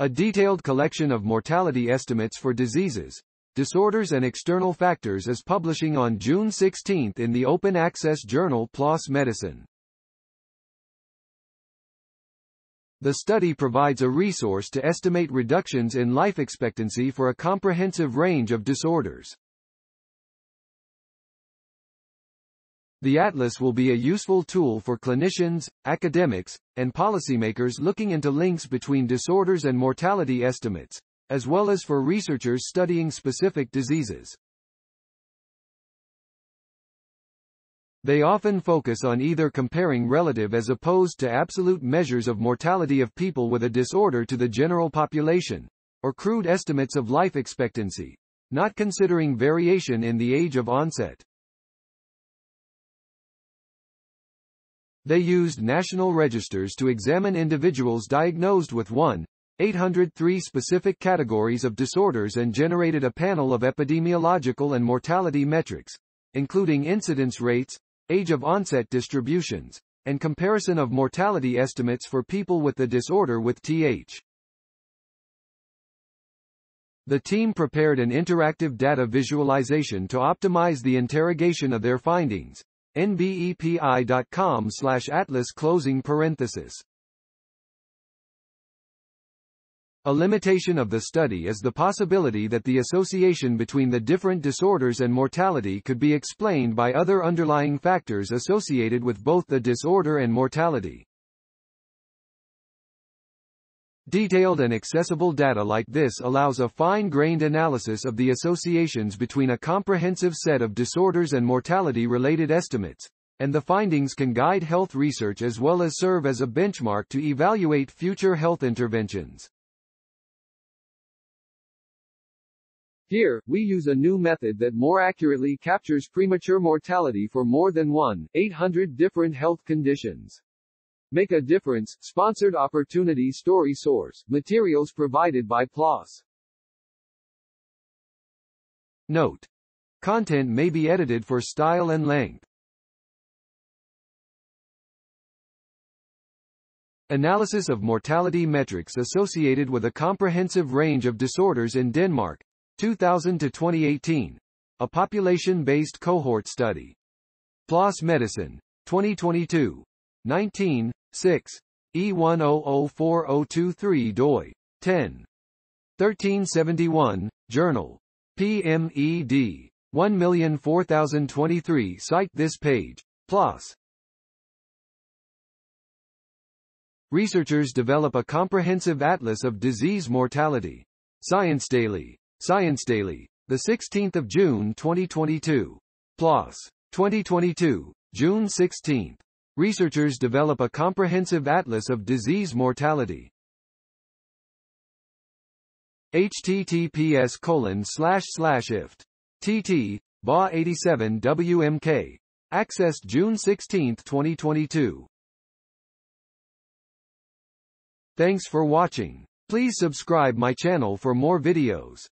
A detailed collection of mortality estimates for diseases, disorders and external factors is publishing on June 16 in the open access journal PLOS Medicine. The study provides a resource to estimate reductions in life expectancy for a comprehensive range of disorders. The atlas will be a useful tool for clinicians, academics, and policymakers looking into links between disorders and mortality estimates, as well as for researchers studying specific diseases. They often focus on either comparing relative as opposed to absolute measures of mortality of people with a disorder to the general population, or crude estimates of life expectancy, not considering variation in the age of onset. They used national registers to examine individuals diagnosed with 1, 803 specific categories of disorders and generated a panel of epidemiological and mortality metrics, including incidence rates, age of onset distributions, and comparison of mortality estimates for people with the disorder with TH. The team prepared an interactive data visualization to optimize the interrogation of their findings, nbepi.com slash atlas closing parenthesis. A limitation of the study is the possibility that the association between the different disorders and mortality could be explained by other underlying factors associated with both the disorder and mortality. Detailed and accessible data like this allows a fine-grained analysis of the associations between a comprehensive set of disorders and mortality-related estimates, and the findings can guide health research as well as serve as a benchmark to evaluate future health interventions. Here, we use a new method that more accurately captures premature mortality for more than 1, 800 different health conditions. Make a Difference, sponsored opportunity story source, materials provided by PLOS. Note. Content may be edited for style and length. Analysis of mortality metrics associated with a comprehensive range of disorders in Denmark, 2000 to 2018. A population-based cohort study. PLOS Medicine, 2022. 19, 6. E1004023 doi. 10. 1371, Journal. PMED. 1004023 Cite this page. PLOS. Researchers develop a comprehensive atlas of disease mortality. Science Daily. Science Daily. The 16th of June 2022. PLOS. 2022. June 16 researchers develop a comprehensive atlas of disease mortality. https colon slash slash ift. tt. BA 87 WMK. Accessed June 16, 2022. Thanks for watching. Please subscribe my channel for more videos.